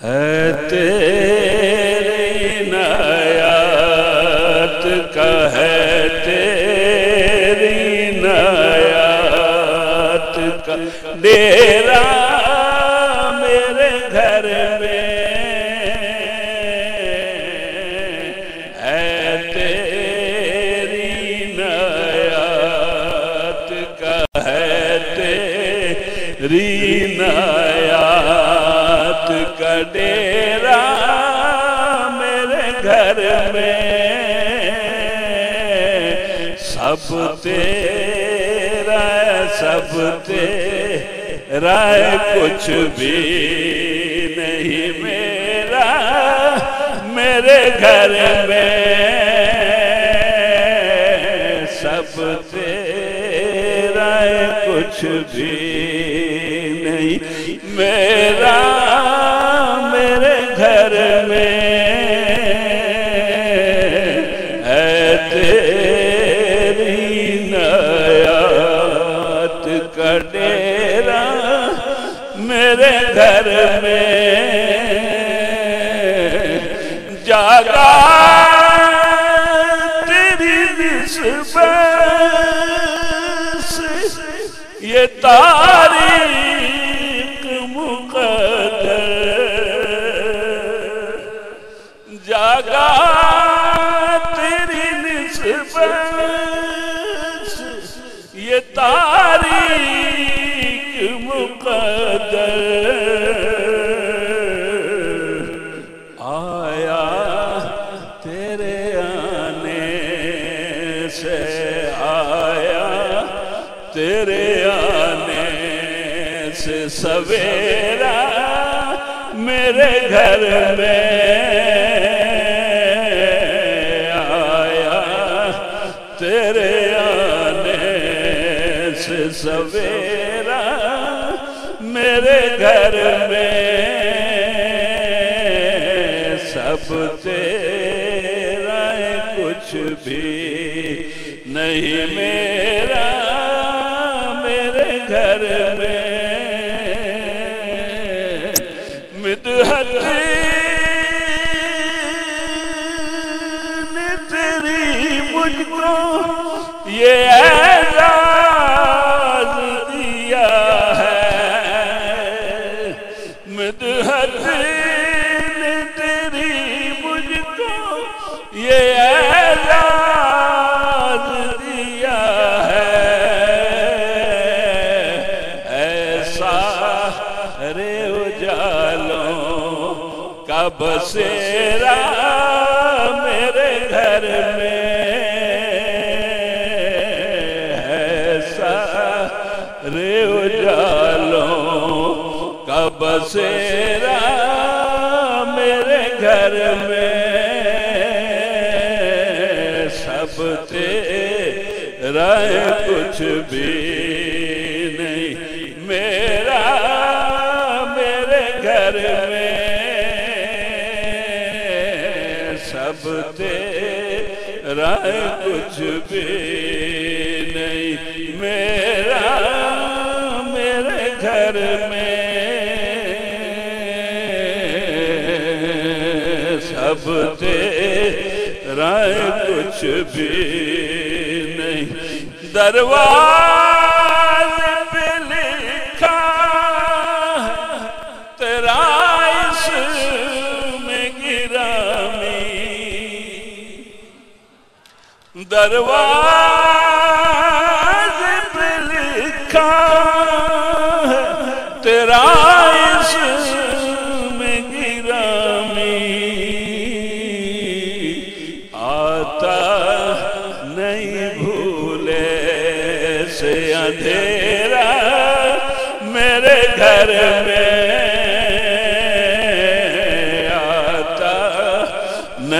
ہے نیات کا ہے تیری نیات کا ڈیرا میرے گھر میں ہے تیری نیات کا ہے تیری نیات ڈیرا میرے گھر میں۔ سب تیرا ہے، سب تیرا ہے، کچھ بھی نہیں میرا۔ میرے گھر میں سب تیرا ہے، کچھ بھی نہیں۔ میرا تیری نیات کا ڈیرا میرے گھر میں جاگا تیری نسبت سے یہ تاریخ مقدر جاگا مقدر آیا تیرے آنے سے آیا تیرے آنے سے سویرا میرے گھر میں آیا تیرے آنے سے سویرا میرے گھر میں سب تیرا ہے کچھ بھی نہیں، میرا میرے گھر میں۔ مدحت نے تیری مجھ کو یہ یہ دیا ہے۔ ایسا رے اجالوں کا بسیرا میرے گھر میں۔ ایسا رے اجالوں کا بسیرا میرے گھر میں۔ سب تیرا ہے کچھ بھی نہیں۔ میرا میرے گھر میں سب تیرا کچھ بھی نہیں۔ میرا میرے گھر میں سب تیرا ہے کچھ بھی نہیں۔ دروازے پہ لکھا تیرا اس میں گرامی۔ دروازے پہ لکھا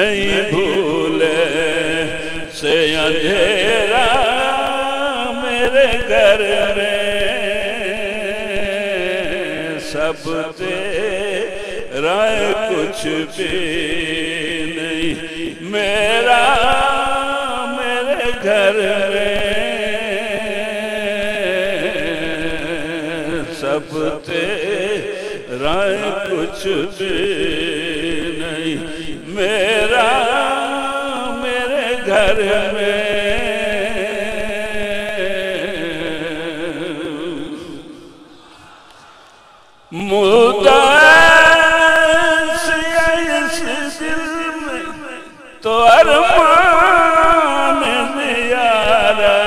نہیں بھولے سے اندھیرا میرے گھر میں سب تیرا کچھ بھی نہیں، میرا میرے گھر میں سب تیرا کچھ بھی نہیں میرا میرے گھر میں۔ مدرس اس دل میں تو ارمان زیارت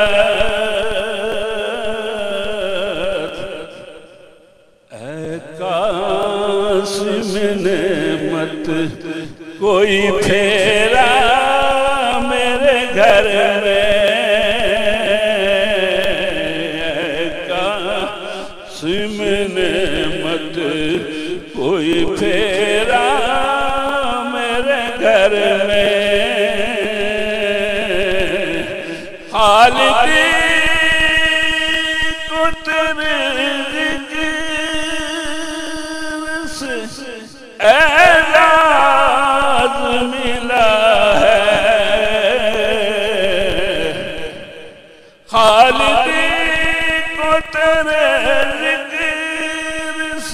گھر میں اے قاسم نعمت کوئی پھیرا میرے گھر میں خالقی کو تیرے ذکر ملا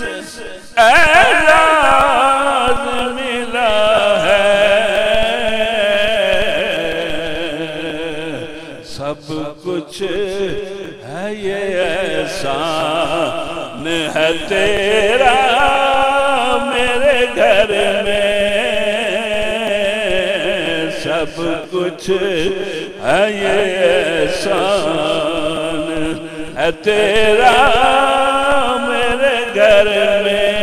ذکر ملا ہے سب کچھ ہے یہ احسان ہے تیرا میرے گھر میں سب کچھ ہے یہ احسان ہے تیرا میرے گھر میں